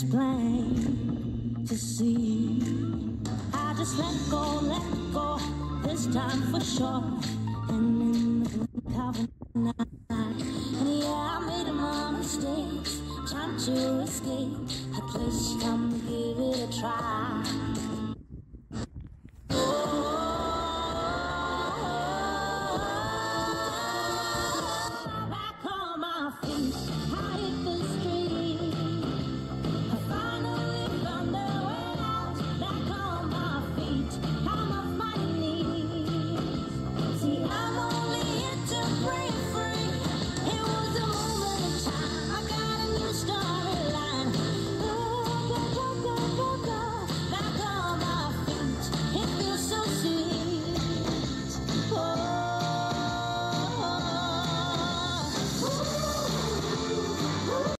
it's plain to see. I just let go, let go, this time for sure. And in the blink of an eye, and yeah, I made my mistakes, trying to escape. I least I'm give it a try.